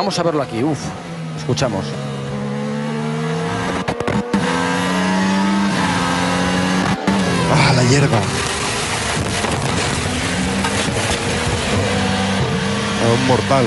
Vamos a verlo aquí. Uf, escuchamos. Ah, la hierba. Un mortal.